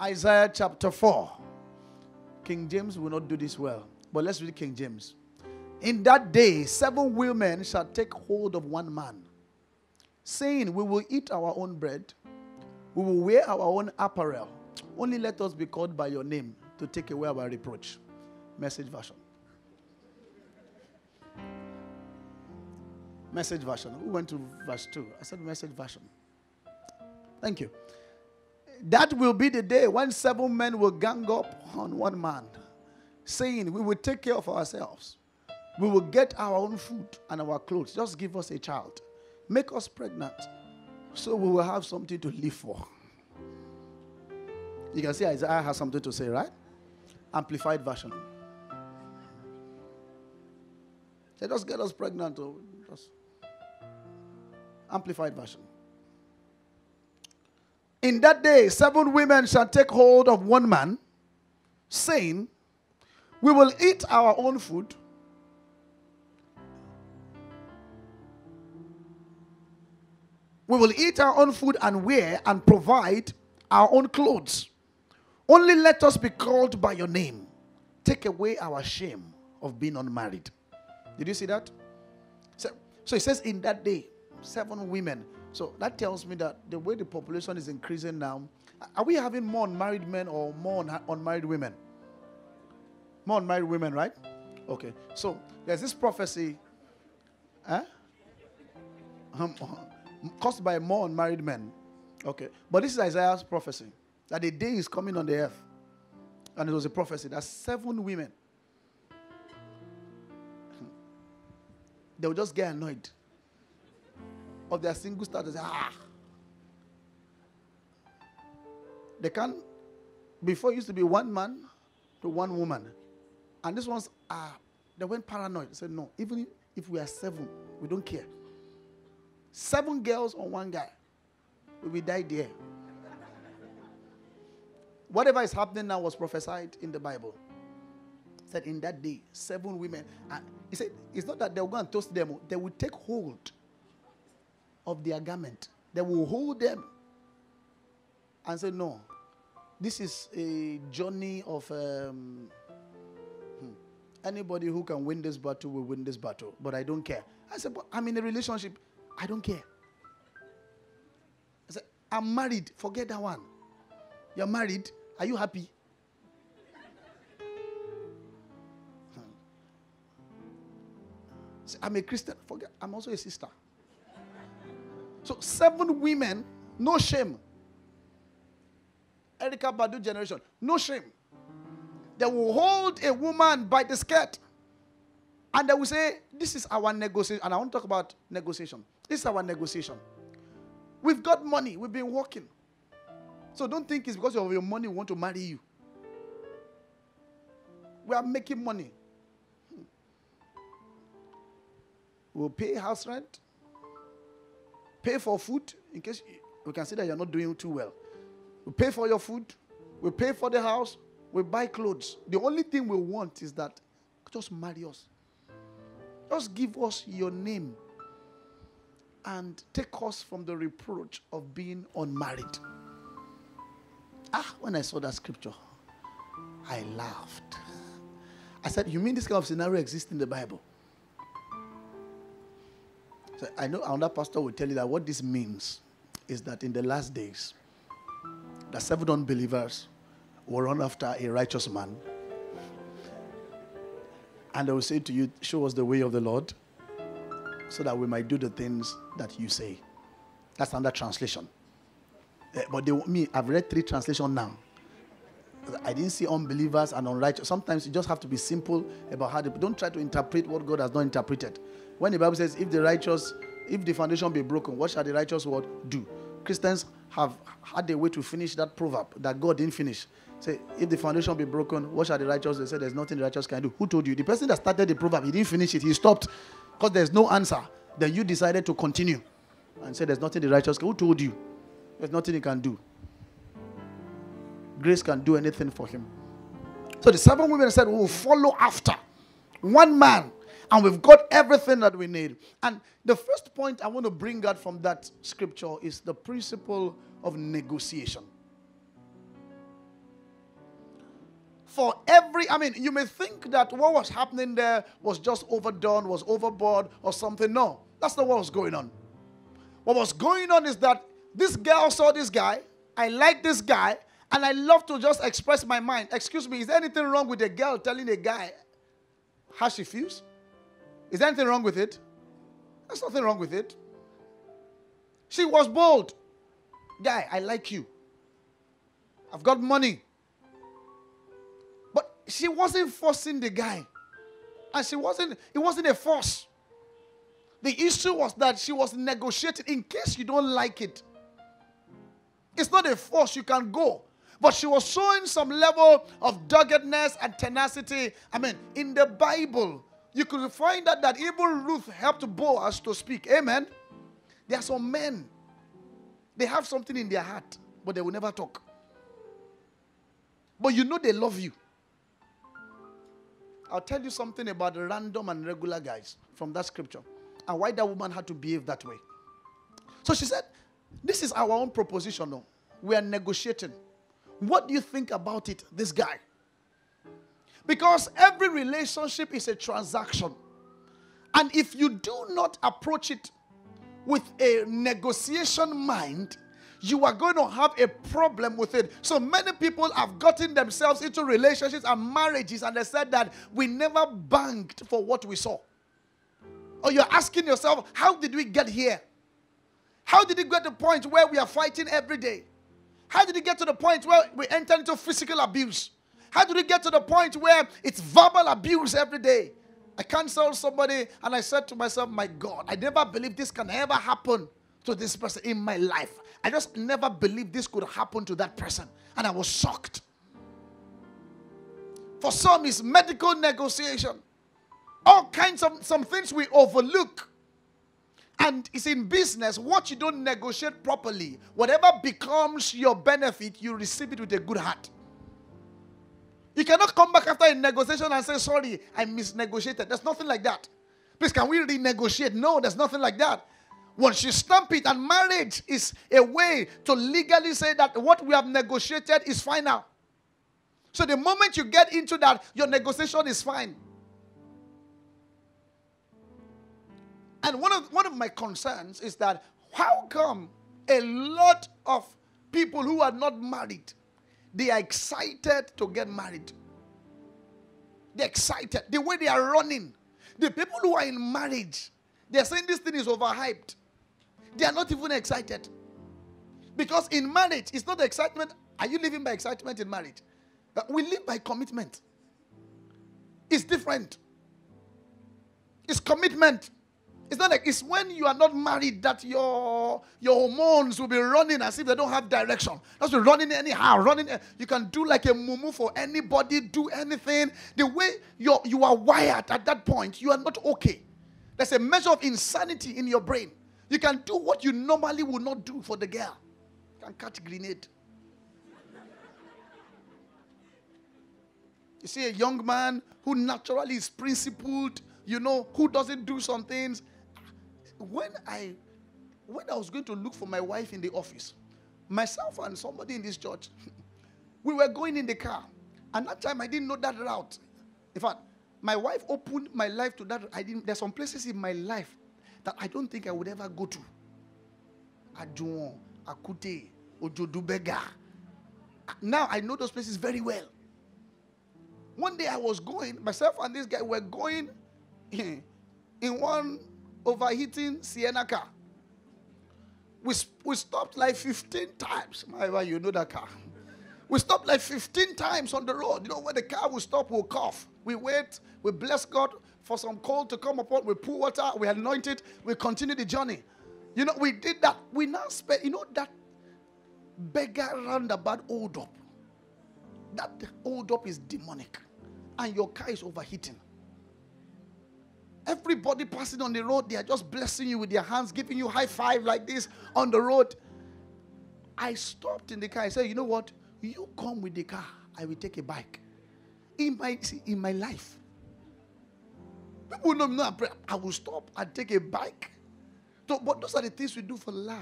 Isaiah chapter 4. King James will not do this well, but let's read King James. In that day, seven women shall take hold of one man, saying, We will eat our own bread, we will wear our own apparel. Only let us be called by your name to take away our reproach. Message version. Message version. Who went to verse 2? I said message version. Thank you. That will be the day when seven men will gang up on one man, saying, We will take care of ourselves. We will get our own food and our clothes. Just give us a child. Make us pregnant. So we will have something to live for. You can see Isaiah has something to say, right? Amplified version. Say, just get us pregnant. Or just amplified version. In that day, seven women shall take hold of one man, saying, We will eat our own food. We will eat our own food and wear and provide our own clothes. Only let us be called by your name. Take away our shame of being unmarried. Did you see that? So, so it says, In that day, seven women. So that tells me that the way the population is increasing now, are we having more unmarried men or more un- unmarried women? More unmarried women, right? Okay. So there's this prophecy huh? um, caused by more unmarried men. Okay. But this is Isaiah's prophecy that the day is coming on the earth. And it was a prophecy that seven women they will just get annoyed of their single status. Ah. They can't, before it used to be one man to one woman. And this one's ah, they went paranoid. They said, no, even if we are seven, we don't care. Seven girls on one guy. We will die there. Whatever is happening now was prophesied in the Bible. Said in that day, seven women. And he said, it's not that they'll go and toast them, they will take hold of their garment. They will hold them and say, No, this is a journey of um, hmm, anybody who can win this battle will win this battle, but I don't care. I said, But I'm in a relationship, I don't care. I said, I'm married, forget that one. You're married, are you happy? Hmm. I'm a Christian, forget, I'm also a sister. So seven women, no shame. Erykah Badu generation, no shame. They will hold a woman by the skirt and they will say, This is our negotiation. And I want to talk about negotiation. This is our negotiation. We've got money, we've been working. So don't think it's because of your money we want to marry you. We are making money. Hmm. We'll pay house rent, pay for food in case we can see that you're not doing too well. We pay for your food, we pay for the house, we buy clothes. The only thing we want is that just marry us. Just give us your name and take us from the reproach of being unmarried. Ah, when I saw that scripture, I laughed. I said, You mean this kind of scenario exists in the Bible? So I know another pastor will tell you that what this means is that in the last days, the seven unbelievers will run after a righteous man. And they will say to you, Show us the way of the Lord, so that we might do the things that you say. That's another translation. Eh, but they, me, I've read three translations now. I didn't see unbelievers and unrighteous. Sometimes you just have to be simple about how. They, don't try to interpret what God has not interpreted. When the Bible says, "If the righteous, if the foundation be broken, what shall the righteous what do?" Christians have had a way to finish that proverb that God didn't finish. Say, if the foundation be broken, what shall the righteous? They say, "There's nothing the righteous can do." Who told you? The person that started the proverb, he didn't finish it. He stopped because there's no answer. Then you decided to continue and say, "There's nothing the righteous can." Who told you? There's nothing he can do. Grace can do anything for him. So the seven women said, We will follow after one man, and we've got everything that we need. And the first point I want to bring out from that scripture is the principle of negotiation. for every, I mean, you may think that what was happening there was just overdone, was overboard, or something. No, that's not what was going on. What was going on is that this girl saw this guy. I like this guy, and I love to just express my mind. Excuse me, is there anything wrong with a girl telling a guy how she feels? Is there anything wrong with it? There's nothing wrong with it. She was bold. Guy, I like you. I've got money. But she wasn't forcing the guy. And she wasn't, it wasn't a force. The issue was that she was negotiating in case you don't like it. It's not a force, you can go. But she was showing some level of doggedness and tenacity. I mean, in the Bible, you could find out that even Ruth helped Boaz to speak. Amen. There are some men, they have something in their heart, but they will never talk. But you know they love you. I'll tell you something about the random and regular guys from that scripture and why that woman had to behave that way. So she said, This is our own proposition. We are negotiating. What do you think about it, this guy? Because every relationship is a transaction. And if you do not approach it with a negotiation mind, you are going to have a problem with it. So many people have gotten themselves into relationships and marriages, and they said that we never banked for what we saw. Or you're asking yourself, how did we get here? How did it get to the point where we are fighting every day? How did it get to the point where we enter into physical abuse? How did we get to the point where it's verbal abuse every day? I canceled somebody and I said to myself, My God, I never believed this can ever happen to this person in my life. I just never believed this could happen to that person. And I was shocked. For some, it's medical negotiation. All kinds of some things we overlook. And it's in business, what you don't negotiate properly, whatever becomes your benefit, you receive it with a good heart. You cannot come back after a negotiation and say, Sorry, I misnegotiated. There's nothing like that. Please, can we renegotiate? No, there's nothing like that. Once you stamp it, and marriage is a way to legally say that what we have negotiated is final. So the moment you get into that, your negotiation is fine. And one of, one of my concerns is that how come a lot of people who are not married, they are excited to get married? They're excited. The way they are running. The people who are in marriage, they're saying this thing is overhyped. They are not even excited. Because in marriage, it's not excitement. Are you living by excitement in marriage? Uh, we live by commitment. It's different. It's commitment. It's not like it's when you are not married that your your hormones will be running as if they don't have direction. Be running anyhow, running. You can do like a mumu for anybody, do anything. The way you you are wired at that point, you are not okay. There's a measure of insanity in your brain. You can do what you normally would not do for the girl. You can catch grenade. You see a young man who naturally is principled, you know, who doesn't do some things. When I when I was going to look for my wife in the office, myself and somebody in this church, we were going in the car. And that time I didn't know that route. In fact, my wife opened my life to that. I didn't, there's some places in my life that I don't think I would ever go to. Ajuwon, Akute, Ojodu Berger. Now I know those places very well. One day I was going, myself and this guy were going in, in one overheating Sienna car. We, we stopped like 15 times. My, you know that car. We stopped like 15 times on the road. You know, when the car will stop, we'll cough. We wait, we bless God for some cold to come upon. We pour water, we anoint it, we continue the journey. You know, we did that. We now spend, you know, that Berger roundabout hold up. That hold up is demonic. And your car is overheating. Everybody passing on the road, they are just blessing you with their hands, giving you high five like this on the road. I stopped in the car. I said, you know what? You come with the car, I will take a bike. In my see, in my life, people know me I will stop and take a bike. So, but those are the things we do for love.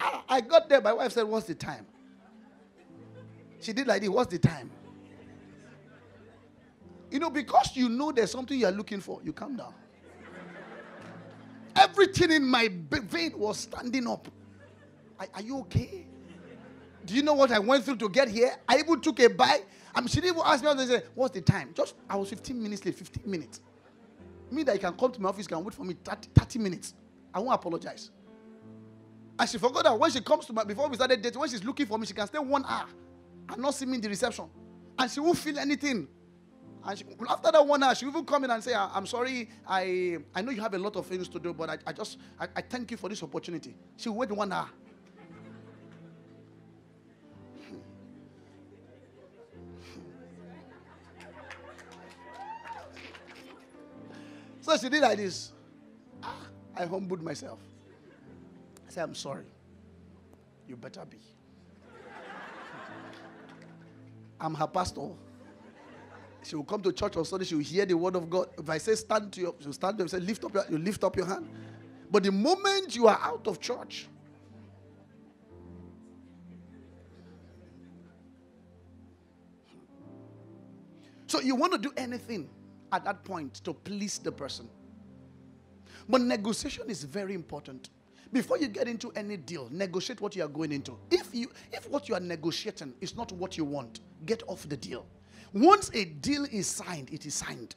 I, I got there. My wife said, "What's the time?" She did like this. What's the time? You know, because you know there's something you're looking for, you calm down. Everything in my vein was standing up. Are, are, you okay? Do you know what I went through to get here? I even took a bite. I mean, she didn't even ask me, say, What's the time? Just, I was 15 minutes late, 15 minutes. Me that you can come to my office, can wait for me 30, 30 minutes. I won't apologize. And she forgot that when she comes to my, before we started dating, when she's looking for me, she can stay one hour and not see me in the reception. And she won't feel anything. And she, after that one hour, she even come in and say, I'm sorry, I, I know you have a lot of things to do, but I, I just, I, I thank you for this opportunity. She will wait one hour. So she did like this. Ah, I humbled myself. I said, I'm sorry. You better be. I'm her pastor. She will come to church on Sunday. She will hear the word of God. If I say stand to your, she'll stand up. Say lift up your, you lift up your hand. But the moment you are out of church, so you want to do anything at that point to please the person. But negotiation is very important. Before you get into any deal, negotiate what you are going into. If you if what you are negotiating is not what you want, get off the deal. Once a deal is signed, it is signed.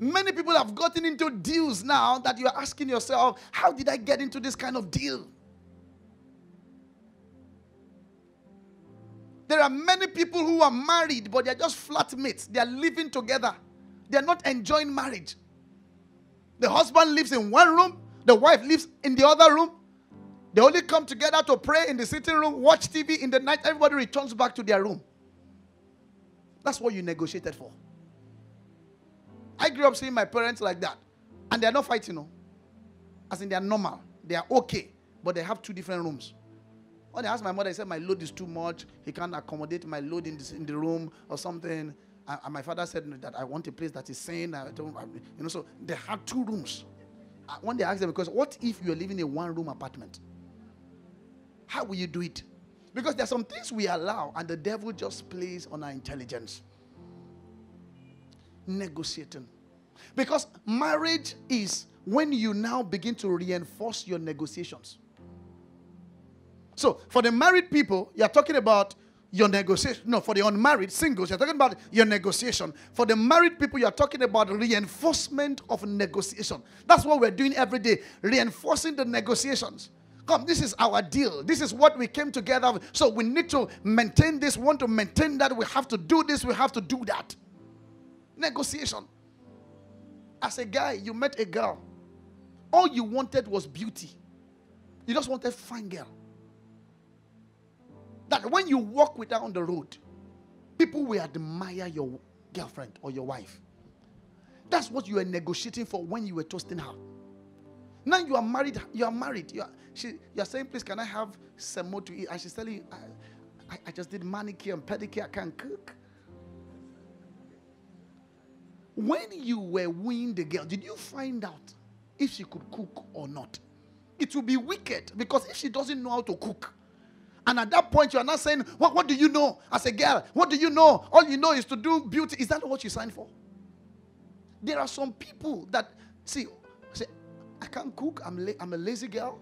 Many people have gotten into deals now that you are asking yourself, how did I get into this kind of deal? There are many people who are married, but they're just flatmates. They are living together. They're not enjoying marriage. The husband lives in one room, the wife lives in the other room. They only come together to pray in the sitting room, watch TV in the night. Everybody returns back to their room. That's what you negotiated for. I grew up seeing my parents like that. And they're not fighting, no. As in, they're normal. They are okay. But they have two different rooms. When I asked my mother, I said, My load is too much. He can't accommodate my load in, this, in the room or something. And, my father said that I want a place that is sane. I don't, I, you know, so they had two rooms. Uh, when they asked them, because what if you're living in a one room apartment? How will you do it? Because there are some things we allow, and the devil just plays on our intelligence. Negotiating. Because marriage is when you now begin to reinforce your negotiations. So, for the married people, you're talking about your negotiation. No, for the unmarried singles, you're talking about your negotiation. For the married people, you're talking about reinforcement of negotiation. That's what we're doing every day, reinforcing the negotiations. Come, this is our deal. This is what we came together. So we need to maintain this, want to maintain that. We have to do this, we have to do that. Negotiation. As a guy, you met a girl. All you wanted was beauty. You just wanted a fine girl. That when you walk with her on the road, people will admire your girlfriend or your wife. That's what you were negotiating for when you were toasting her. Now you are married. You are married. You are, she, you are saying, please, can I have some more to eat? And she's telling you, I, I, I just did manicure and pedicure. I can't cook. When you were wooing the girl, did you find out if she could cook or not? It will be wicked because if she doesn't know how to cook, and at that point, you are not saying, what, what do you know as a girl? What do you know? All you know is to do beauty. Is that what you signed for? There are some people that, see, I can't cook. I'm, la- I'm a lazy girl.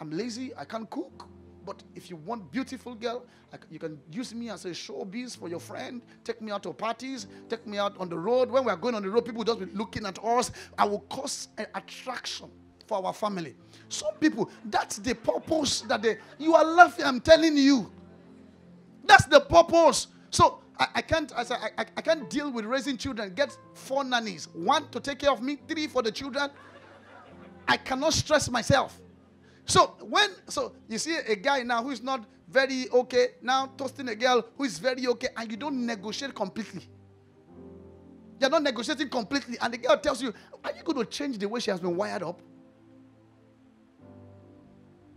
I'm lazy. I can't cook. But if you want beautiful girl, you can use me as a showbiz for your friend. Take me out to parties. Take me out on the road. When we are going on the road, people just be looking at us. I will cause an attraction for our family. Some people, that's the purpose that they, you are laughing, I'm telling you. That's the purpose. So I, I can't I, I, I can't deal with raising children. Get four nannies. One to take care of me, three for the children. I cannot stress myself. So when so you see a guy now who is not very okay, now toasting a girl who is very okay, and you don't negotiate completely. You're not negotiating completely, and the girl tells you, Are you going to change the way she has been wired up?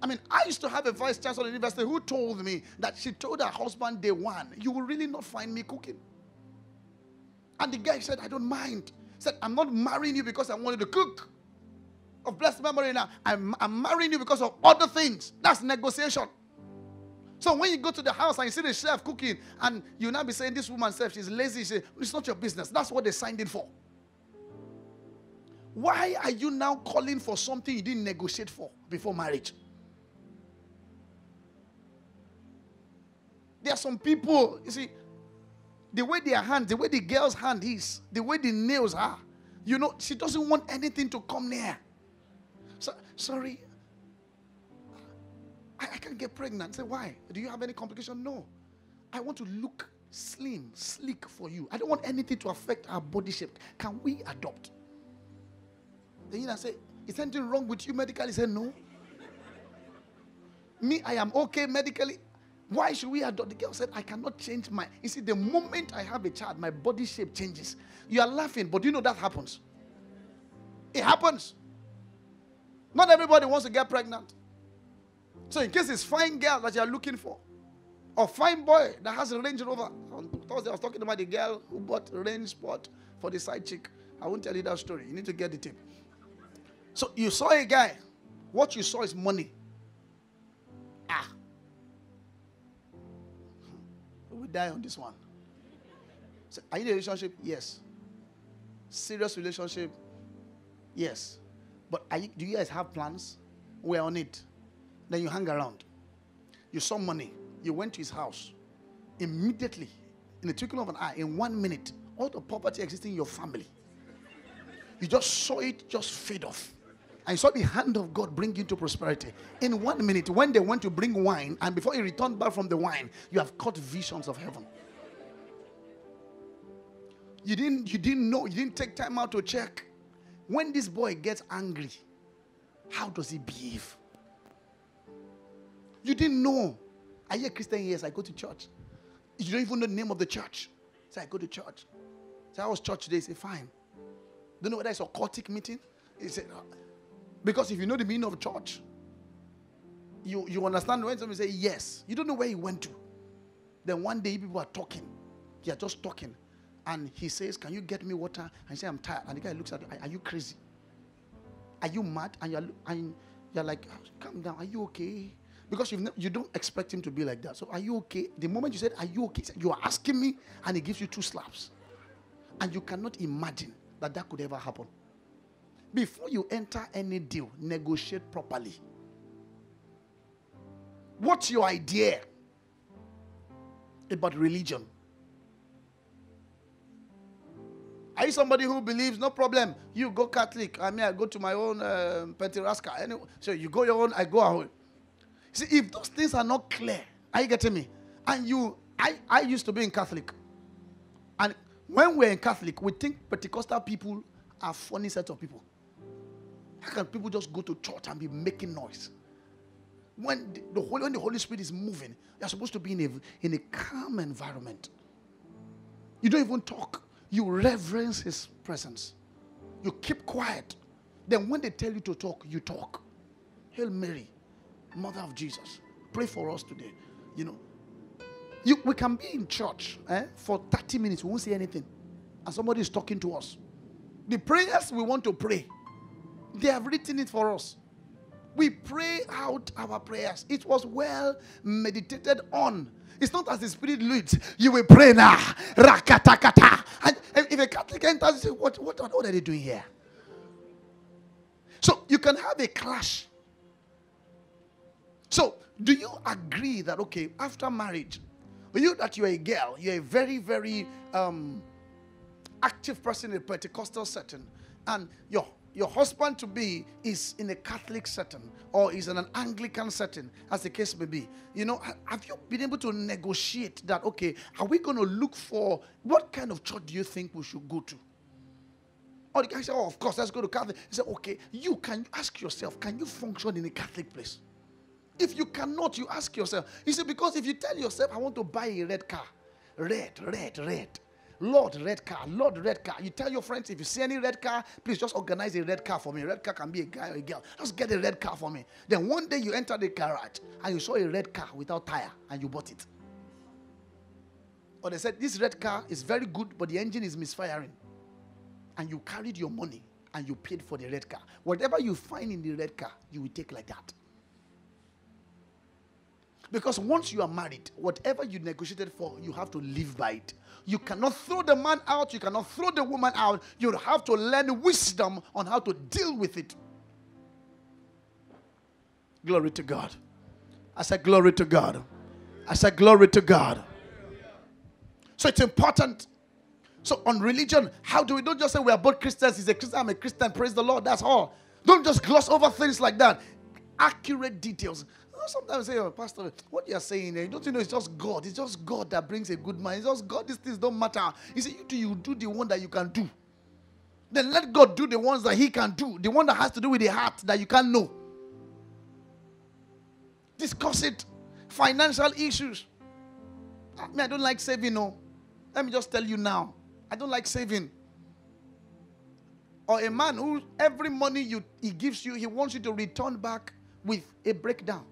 I mean, I used to have a vice chancellor at university who told me that she told her husband day one, You will really not find me cooking. And the guy said, I don't mind. He said, I'm not marrying you because I wanted to cook. Of blessed memory now. I'm, I'm marrying you because of other things. That's negotiation. So when you go to the house and you see the chef cooking, and you now be saying this woman chef, she's lazy, she, it's not your business. That's what they signed in for. Why are you now calling for something you didn't negotiate for before marriage? There are some people, you see, the way their hand, the way the girl's hand is, the way the nails are, you know, she doesn't want anything to come near. So, sorry, I, I can't get pregnant. Say, why? Do you have any complication? No. I want to look slim, sleek for you. I don't want anything to affect our body shape. Can we adopt? Then you know, say, is anything wrong with you medically? Say, no. Me, I am okay medically. Why should we adopt? The girl said, I cannot change my. You see, the moment I have a child, my body shape changes. You are laughing, but you know that happens. It happens. Not everybody wants to get pregnant. So, in case it's fine girl that you are looking for, or fine boy that has a Range Rover. On Thursday, I was talking about the girl who bought range spot for the side chick. I won't tell you that story. You need to get the tip. So, you saw a guy. What you saw is money. Ah. We die on this one. So, are you in a relationship? Yes. Serious relationship? Yes. But you, do you guys have plans? We're on it. Then you hang around. You saw money. You went to his house. Immediately, in the twinkling of an eye, in one minute, all the poverty existing in your family, you just saw it just fade off. And you saw the hand of God bring you to prosperity. In one minute, when they went to bring wine, and before he returned back from the wine, you have caught visions of heaven. You didn't, you didn't know, you didn't take time out to check. When this boy gets angry, how does he behave? You didn't know. You a Christian? Yes, I go to church. You don't even know the name of the church. Say, I go to church. Say, I was church today. Say, fine. Don't know whether it's a cultic meeting. He said, uh, because if you know the meaning of church, you, you understand when somebody say yes. You don't know where he went to. Then one day people are talking. They are just talking. And he says, Can you get me water? And he says, I'm tired. And the guy looks at him, Are you crazy? Are you mad? And you're, and you're like, Calm down. Are you okay? Because you you don't expect him to be like that. So are you okay? The moment you said, Are you okay? You are asking me, and he gives you two slaps. And you cannot imagine that that could ever happen. Before you enter any deal, negotiate properly. What's your idea about religion? Are you somebody who believes no problem? You go Catholic. I mean, I go to my own uh, Pentecostal. Anyway, so you go your own, I go own. See, if those things are not clear, are you getting me? And you, I, I used to be in Catholic. And when we're in Catholic, we think Pentecostal people are funny set of people. How can people just go to church and be making noise? When the, the Holy, when the Holy Spirit is moving, you're supposed to be in a, in a calm environment. You don't even talk. You reverence His presence. You keep quiet. Then when they tell you to talk, you talk. Hail Mary, Mother of Jesus. Pray for us today. You know, you, we can be in church eh, for 30 minutes, we won't say anything. And somebody is talking to us. The prayers we want to pray, they have written it for us. We pray out our prayers. It was well meditated on. It's not as the Spirit leads. You will pray now. Rakatakata. And if a Catholic enters, you say, what, what, what are they doing here? So you can have a clash so, do you agree that, okay, after marriage, you that you're a girl, you're a very, very um, active person in a Pentecostal setting, and your your husband to be is in a Catholic setting or is in an Anglican setting, as the case may be. You know, have you been able to negotiate that? Okay, are we going to look for what kind of church do you think we should go to? Or the guy said, Oh, of course, let's go to Catholic. He said, Okay, you can ask yourself, can you function in a Catholic place? If you cannot, you ask yourself. You see, because if you tell yourself, I want to buy a red car, red, red, red. Lord, red car, Lord, red car. You tell your friends if you see any red car, please just organize a red car for me. red car can be a guy or a girl. Just get a red car for me. Then one day you enter the garage and you saw a red car without tire and you bought it. Or they said, This red car is very good, but the engine is misfiring. And you carried your money and you paid for the red car. Whatever you find in the red car, you will take like that. Because once you are married, whatever you negotiated for, you have to live by it. You cannot throw the man out, you cannot throw the woman out. You have to learn wisdom on how to deal with it. Glory to God. I said, Glory to God. I said, Glory to God. So it's important. So on religion, how do we don't just say we are both Christians? He's a Christian, I'm a Christian, praise the Lord. That's all. Don't just gloss over things like that. Accurate details. Sometimes say, oh, Pastor, what you're saying, eh, don't you know it's just God? It's just God that brings a good mind. It's just God. These things don't matter. He said, You do, you do the one that you can do. Then let God do the ones that He can do. The one that has to do with the heart that you can't know. Discuss it. Financial issues. Ah, I mean, I don't like saving, no. Let me just tell you now. I don't like saving. Or a man who every money you he gives you, he wants you to return back with a breakdown.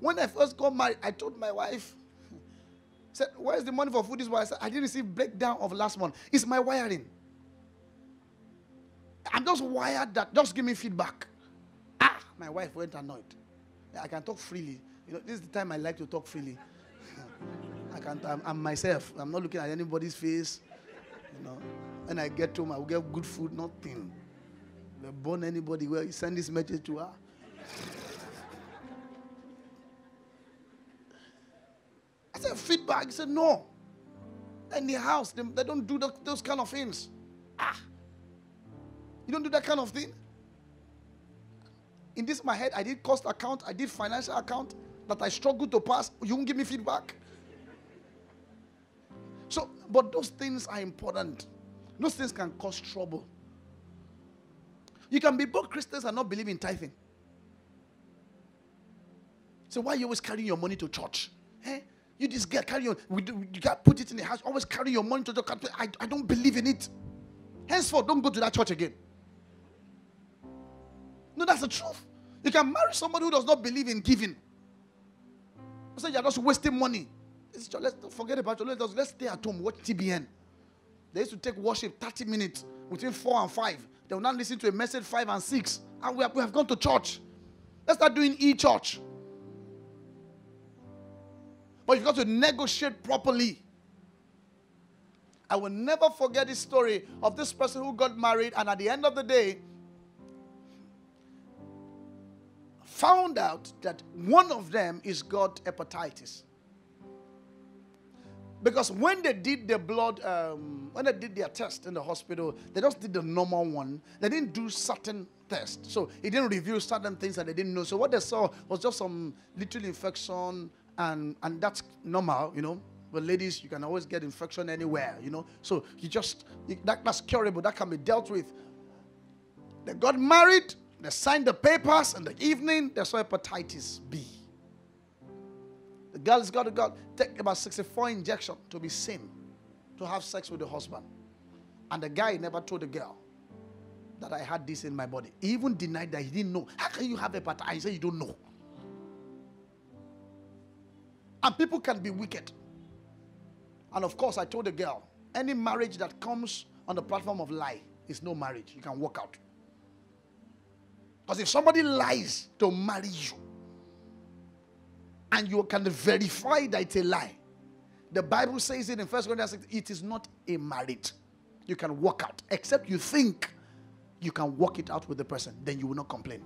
When I first got married, I told my wife, said, Where's the money for food? This why I said, I didn't receive breakdown of last month. It's my wiring. I'm just wired that just give me feedback. Ah, my wife went annoyed. I can talk freely. You know, this is the time I like to talk freely. I can't, I'm, I'm, myself. I'm not looking at anybody's face. You know, when I get home, I will get good food, nothing. They burn anybody. Well, you send this message to her. I said, feedback. He said, no. In the house, they, they don't do the, those kind of things. Ah. You don't do that kind of thing? In this my head, I did cost account, I did financial account that I struggled to pass. You won't give me feedback. So, but those things are important. Those things can cause trouble. You can be both Christians and not believe in tithing. So why are you always carrying your money to church? Eh? You just get carry on. You got put it in the house. Always carry your money to the church. I, I don't believe in it. Henceforth, don't go to that church again. No, that's the truth. You can marry somebody who does not believe in giving. I said you're just wasting money. Let's forget about it. let's, let's stay at home, watch TBN. They used to take worship 30 minutes between 4 and 5. They will not listen to a message 5 and 6. And we have, we have gone to church. Let's start doing e church. But you've got to negotiate properly. I will never forget this story of this person who got married, and at the end of the day, found out that one of them is got hepatitis. Because when they did their blood, um, when they did their test in the hospital, they just did the normal one. They didn't do certain tests. So it didn't reveal certain things that they didn't know. So what they saw was just some little infection, and, and that's normal, you know. But ladies, you can always get infection anywhere, you know. So you just, that, that's curable, that can be dealt with. They got married, they signed the papers, in the evening, they saw hepatitis B. The girl's got to go take about 64 injection to be sane, to have sex with the husband. And the guy never told the girl that I had this in my body. He even denied that he didn't know. How can you have hepatitis? He said you don't know. And people can be wicked. And of course, I told the girl, any marriage that comes on the platform of lie is no marriage. You can walk out. Because if somebody lies to marry you, and you can verify that it's a lie. The Bible says it in First Corinthians, it is not a marriage. You can walk out, except you think you can work it out with the person, then you will not complain.